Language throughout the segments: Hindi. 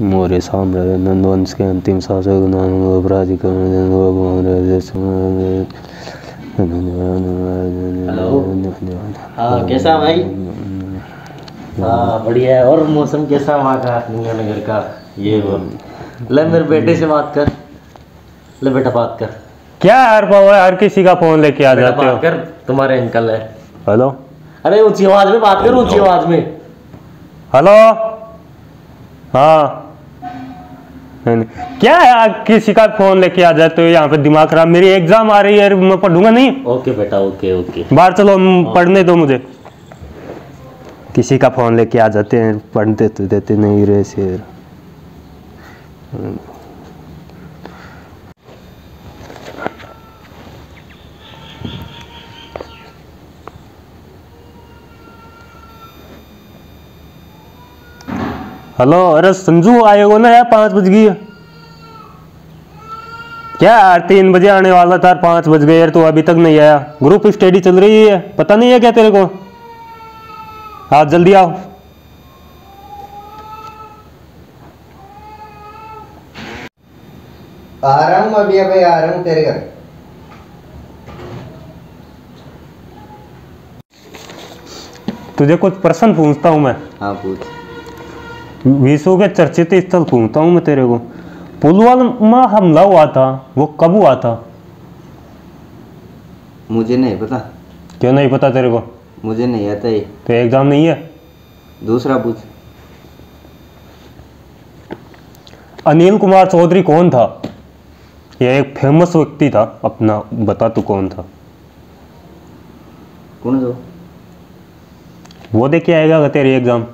मोरे साम्राज्य नंदवंश के अंतिम शासक हाँ कैसा भाई? हाँ बढ़िया है। और मौसम कैसा वहाँ का गंगानगर का? ये वो। ले मेरे बेटे से बात कर। ले बेटा बात कर। क्या पावा हर किसी का फ़ोन लेके आ जाते हो? बात कर तुम्हारे अंकल है। हेलो। अरे ऊँची आवाज़ में बात कर ऊँची आवाज़ में। हेलो। हाँ। नहीं। क्या है किसी का फ़ोन लेके आ जाते हो? यहाँ पे दिमाग खराब। मेरी एग्ज़ाम आ रही है मैं पढ़ूँगा नहीं। ओके बेटा ओके ओके। बाहर चलो म- पढ़ने दो मुझे। किसी का फ़ोन लेके आ जाते हैं पढ़ते तो देते नहीं रे शेर। हेलो अरे संजू आएगो ना यार पाँच बज गई क्या यार तीन बजे आने वाला था पाँच बज गए यार तू अभी तक नहीं आया। ग्रुप स्टडी चल रही है पता नहीं है क्या तेरे को? हाँ जल्दी आओ। आ रहा हूँ अभी अभी आ रहा हूँ तेरे घर। तुझे कुछ प्रश्न पूछता हूँ मैं। हाँ पूछ। विश्व के चर्चित स्थल पूछता हूँ मैं तेरे को। पुलवामा हमला हुआ था वो कब हुआ था? मुझे नहीं पता। क्यों नहीं पता तेरे को? मुझे नहीं आता ये। तो एग्ज़ाम नहीं है? दूसरा पूछ। अनिल कुमार चौधरी कौन था? ये एक फ़ेमस व्यक्ति था अपना बता तू कौन था? कौन दो वो? देख के आएगा तेरी एग्ज़ाम।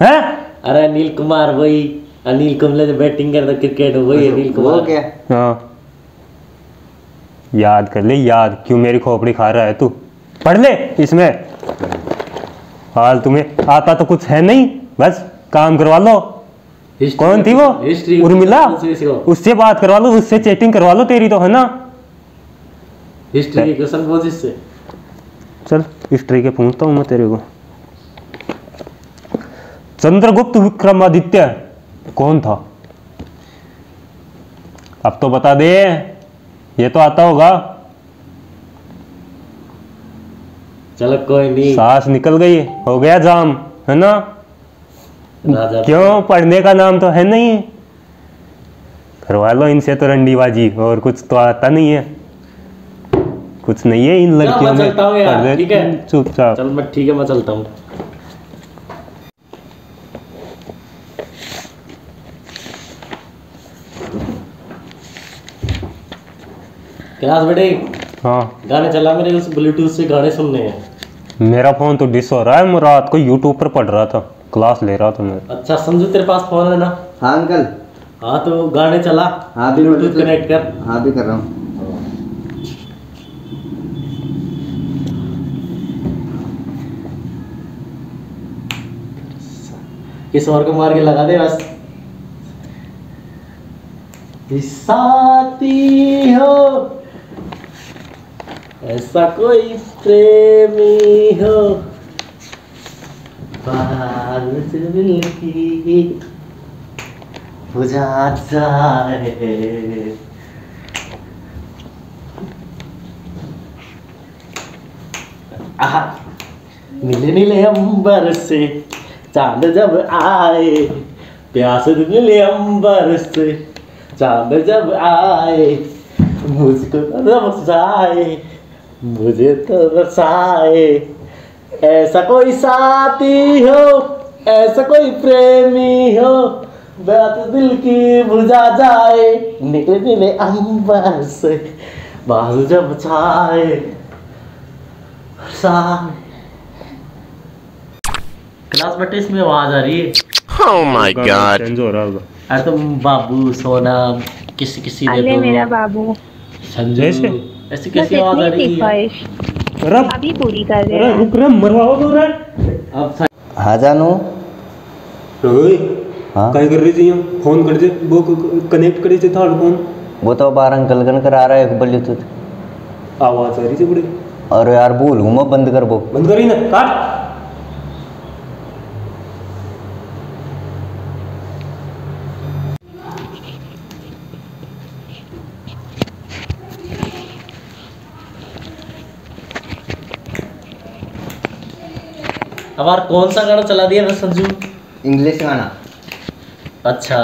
है? अरे अनिल कुमार वही अनिल कुंबले जो बैटिंग करता क्रिकेट वही अनिल कुमार। वो क्या? हाँ। याद कर ले याद क्यों मेरी खोपड़ी खा रहा है तू? पढ़ ले इसमें। हाल तुम्हें आता तो कुछ है नहीं बस काम करवा लो। कौन थी वो? हिस्ट्री उर्मिला? उससे बात करवा लो उससे चैटिंग करवा लो तेरी तो है ना? हिस्ट्री के क्वेश्चन पूछ इससे? चल हिस्ट्री के पूछता हूँ मैं तेरे को। चंद्रगुप्त विक्रमादित्य कौन था? अब तो बता दे ये तो आता होगा। चलो कोई नहीं। सांस निकल गई हो गया जाम है ना? क्यों? पढ़ने का नाम तो है नहीं। करवा लो इनसे तो रंडीबाजी और कुछ तो आता नहीं है। कुछ नहीं है इन लड़कियों में चलता यार, कर दे। ठीक? चुपचाप। चल मैं ठीक है मैं चलता हूँ। क्लास बेटे हाँ। गाने चला मेरे उस ब्लूटूथ से गाने सुनने हैं। मेरा फ़ोन तो डिस हो रहा है मैं रात को यूट्यूब पर पढ़ रहा था क्लास ले रहा था मैं। अच्छा समझो तेरे पास फ़ोन है ना? हाँ अंकल। हाँ तो गाने चला हाँ भी ब्लूटूथ कनेक्ट कर। हाँ भी कर रहा हूँ। किस और को मार के लगा दे बस? साथी हो ऐसा कोई प्रेमी हो। बुझा जाए आहा नीले अंबर से चाँद जब आए, प्यास नीले अंबर से चाँद जब आए, मुझको तरसाए मुझे तो तरसाए ऐसा कोई साथी हो ऐसा कोई प्रेमी हो बात दिल की बुझा जाए निकले नीले अंबर से बाजू जब छाए क्लास बेटे इसमें आवाज़ आ रही है। Oh my god. चेंज हो रहा होगा। अरे तुम बाबू सोना किसी किसी ने तो मेरा बाबू। संजय ऐसे? ऐसी कैसी आवाज़ आ रही है? रब। अभी पूरी कर रहे हैं। रुक रे मरवाओ तो रे अब हाँ हाँ जानू। ओए हाँ? काय कर रही थी यहाँ? फ़ोन कर दे वो कनेक्ट करी थी था फ़ोन। वो तो बार अंकल गन करा रहा है ब्लूटूथ आवाज़ आ रही थी बड़ी। अरे यार भूल हूँ मैं बंद कर वो। बंद करी ना? काट। अब यार कौन सा गाना चला दिया ना संजू? इंग्लिश गाना। अच्छा।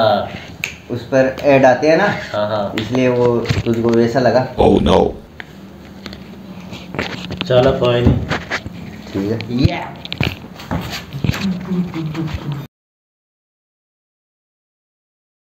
उस पर ऐड आते हैं ना? हाँ हाँ। इसलिए वो तुझको वैसा लगा। Oh no. चलो कोई नहीं। ठीक है।